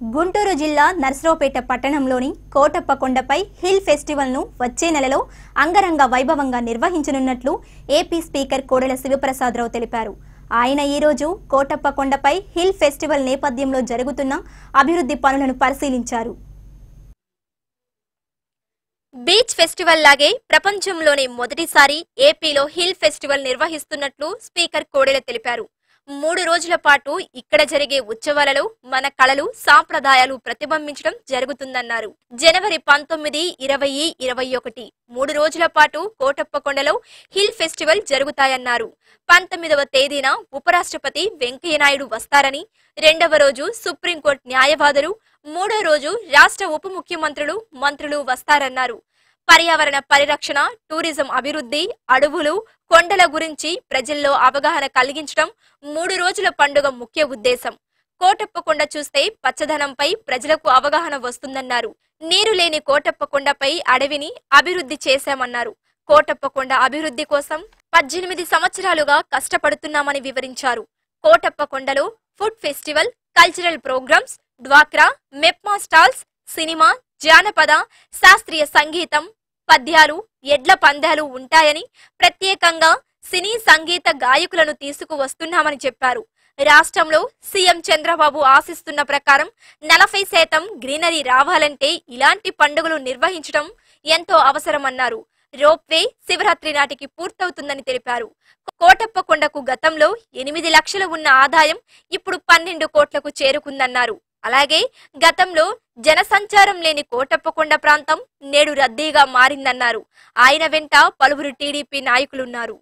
గుంటూరు జిల్లా నర్సరావుపేట పట్టణంలోని కోటప్ప కొండపై హిల్ ఫెస్టివల్ను వచ్చే నెలలో అంగరంగ వైభవంగా నిర్వహించనున్నట్లు ఏపీ స్పీకర్ కోడెల శివప్రసాదరావు తెలిపారు. ఆయన ఈరోజు కోటప్ప కొండపై హిల్ ఫెస్టివల్ నేపథ్యంలో జరుగుతున్న అభివృద్ధి పనులను పరిశీలించారు. బీచ్ ఫెస్టివల్ లాగే ప్రపంచంలోనే మొదటిసారి ఏపీలో హిల్ ఫెస్టివల్ నిర్వహిస్తున్నట్లు స్పీకర్ కోడెల తెలిపారు. మూడు రోజుల పాటు ఇక్కడ జరిగే ఉత్సవాలలో మన కళలు సాంప్రదాయాలు ప్రతిబింబించడం జరుగుతుందన్నారు. జనవరి పంతొమ్మిది ఇరవై ఇరవై ఒకటి మూడు రోజుల పాటు కోటప్పకొండలో హిల్ ఫెస్టివల్ జరుగుతాయన్నారు. పంతొమ్మిదవ తేదీన ఉపరాష్ట్రపతి వెంకయ్యనాయుడు వస్తారని రెండవ రోజు సుప్రీంకోర్టు న్యాయవాదులు మూడో రోజు రాష్ట్ర ఉప ముఖ్యమంత్రులు మంత్రులు వస్తారన్నారు. పర్యావరణ పరిరక్షణ టూరిజం అభివృద్ధి అడవులు కొండల గురించి ప్రజల్లో అవగాహన కలిగించడం మూడు రోజుల పండుగ ముఖ్య ఉద్దేశం. కోటప్పకొండ చూస్తే పచ్చదనంపై ప్రజలకు అవగాహన వస్తుందన్నారు. నీరు లేని కోటప్పకొండపై అడవిని అభివృద్ధి చేశామన్నారు. కోటప్పకొండ అభివృద్ధి కోసం పద్దెనిమిది సంవత్సరాలుగా కష్టపడుతున్నామని వివరించారు. కోటప్ప కొండలో ఫుడ్ ఫెస్టివల్ కల్చరల్ ప్రోగ్రామ్స్ డ్వాక్రా మెప్మా స్టాల్స్ సినిమా జానపద శాస్త్రీయ సంగీతం పద్యాలు ఎడ్ల పందాలు ఉంటాయని ప్రత్యేకంగా సినీ సంగీత గాయకులను తీసుకువస్తున్నామని చెప్పారు. రాష్ట్రంలో సీఎం చంద్రబాబు ఆశిస్తున్న ప్రకారం నలభై శాతం గ్రీనరీ రావాలంటే ఇలాంటి పండుగలు నిర్వహించడం ఎంతో అవసరమన్నారు. రోప్వే శివరాత్రి నాటికి పూర్తవుతుందని తెలిపారు. కోటప్ప కొండకు గతంలో ఎనిమిది లక్షలు ఉన్న ఆదాయం ఇప్పుడు పన్నెండు కోట్లకు చేరుకుందన్నారు. అలాగే గతంలో జనసంచారం లేని కోటప్పకొండ ప్రాంతం నేడు రద్దీగా మారిందన్నారు. ఆయన వెంట పలువురు టీడీపీ నాయకులున్నారు.